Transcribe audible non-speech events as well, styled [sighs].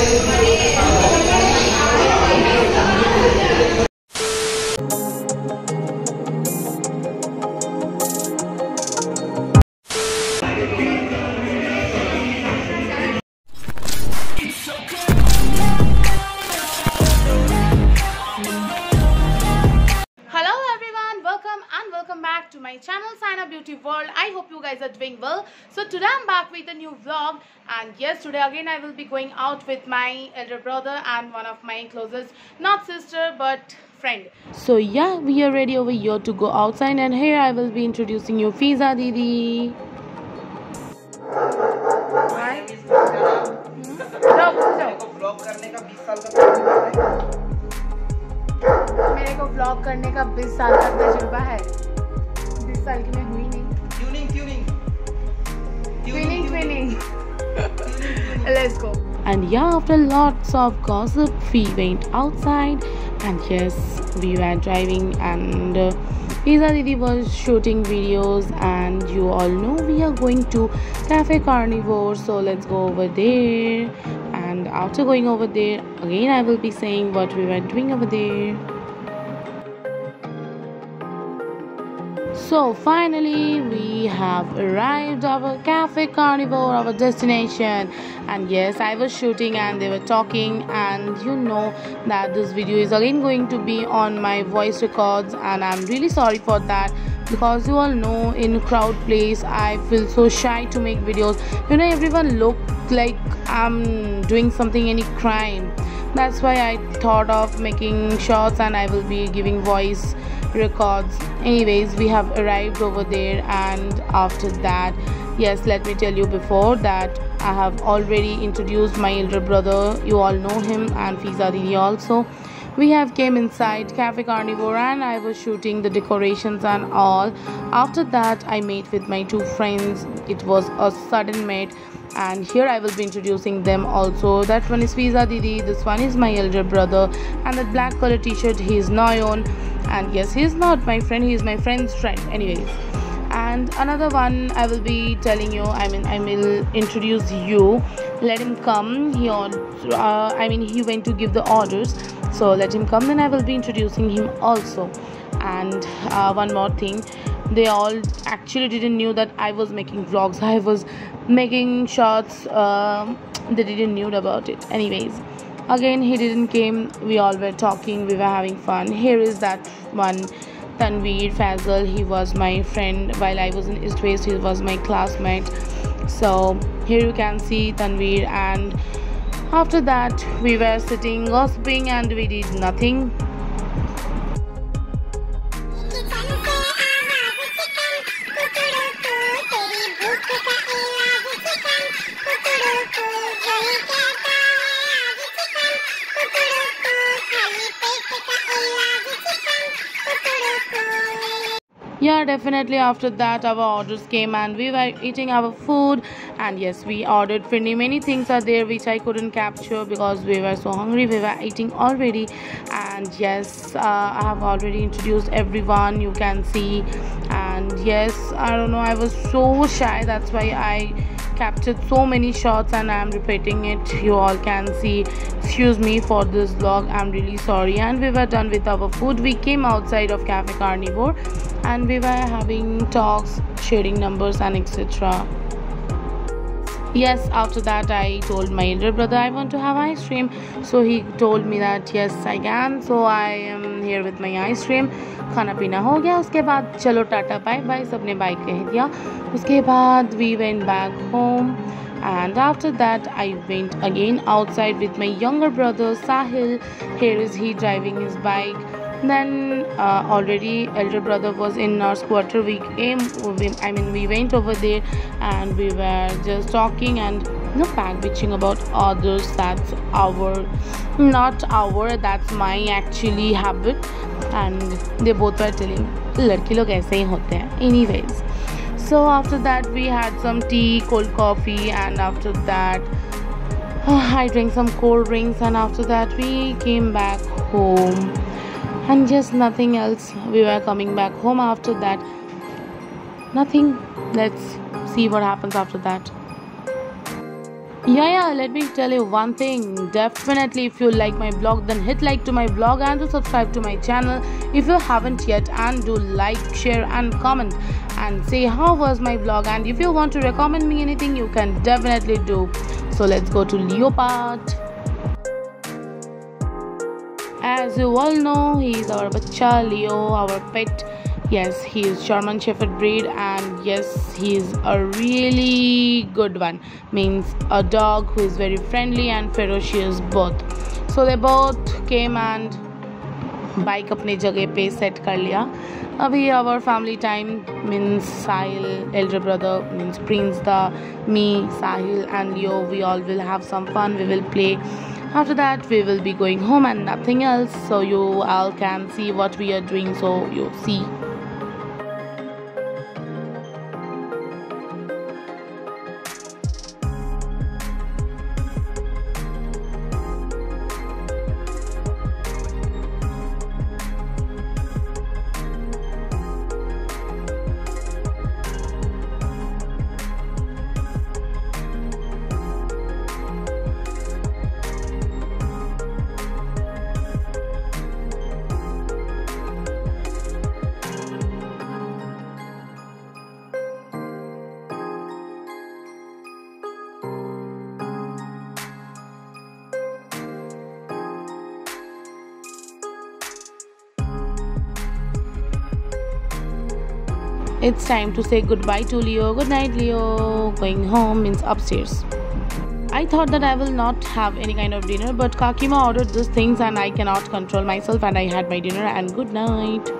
Hello guys are doing well. So today I'm back with a new vlog and yes today again I will be going out with my elder brother and one of my closest not sister but friend. So yeah we are ready over here to go outside and here I will be introducing you Fiza Didi. Hi. जाओ, जाओ। को blog करने का 20 साल का तजुर्बा है मेरे को ब्लॉग करने का 20 साल का तजुर्बा है 20 साल की मैं हुई नहीं tuning tuning Twinning, twinning. [laughs] Let's go. And yeah, after lots of gossip, we went outside, and yes, we were driving, and uh, Fiza Didi was shooting videos, and you all know we are going to Cafe Carnivore, so let's go over there. And after going over there, again, I will be saying what we were doing over there. So finally, we have arrived our cafe carnivore, our destination. And yes, I was shooting and they were talking, and you know that this video is again going to be on my voice records, and I'm really sorry for that because you all know in crowd place I feel so shy to make videos. You know, everyone look like I'm doing something any crime. That's why I thought of making shots and I will be giving voice records. Anyways we have arrived over there and after that yes let me tell you before that i have already introduced my elder brother. You all know him and fiza didi also we have came inside cafe carnivore and i was shooting the decorations and all after that i met with my two friends it was a sudden meet and here I will be introducing them also. That one is Fiza Didi, this one is my elder brother, and that black color t-shirt he is Nayon. And yes, he is not my friend, he is my friend's friend, anyways. And another one I will be telling you, I mean, I will introduce you. Let him come. He, uh, I mean, he went to give the orders, so let him come. Then I will be introducing him also. And uh, one more thing, they all actually didn't knew that I was making vlogs. [laughs] I was making shots. Um, they didn't knew about it. Anyways, again he didn't came. We all were talking. We were having fun. Here is that one. Tanveer Fazal, he was my friend while I was in East West, he was my classmate. So here you can see Tanveer, and after that, we were sitting gossiping and we did nothing. yeah definitely after that our orders came and we were eating our food and yes we ordered pretty many things are there which i couldn't capture because we were so hungry we were eating already. And yes uh, i have already introduced everyone you can see. And yes i don't know i was so shy that's why i captured so many shots and i'm repeating it. You all can see. Excuse me for this vlog i'm really sorry. And we were done with our food. We came outside of cafe carnivore and we were having talks sharing numbers and etc yes after that i told my elder brother i want to have ice cream so he told me that yes i can so i am here with my ice cream खाना पीना हो गया उसके बाद चलो tata bye bye सबने bye कह दिया उसके बाद we went back home and after that i went again outside with my younger brother sahil here is he driving his bike then uh, already elder brother was in nurse quarter we came we, i mean we went over there and we were just talking and you know back bitching about others that's our not our that's my actually habit and they both were telling लड़की लोग ऐसे ही होते हैं anyways so after that we had some tea cold coffee and after that [sighs] i drank some cold drinks and after that we came back home and just nothing else. We were coming back home after that. Nothing. Let's see what happens after that. Yeah yeah let me tell you one thing. Definitely if you like my blog then hit like to my blog and to subscribe to my channel. If you haven't yet and do like share and comment. And say how was my blog? And if you want to recommend me anything you can definitely do. So let's go to leopard as you all know he is our bacha leo our pet yes he is german shepherd breed and yes he is a really good one means a dog who is very friendly and ferocious both so they both came and bike अपने जगह पे set कर लिया अभी our family time means Sahil elder brother means Prince the me Sahil and Leo we all will have some fun we will play after that we will be going home and nothing else. So you all can see what we are doing. So you see It's time to say goodbye to Leo. Good night, Leo. Going home means upstairs. I thought that I will not have any kind of dinner, but Kakima ordered these things and I cannot control myself and I had my dinner and good night.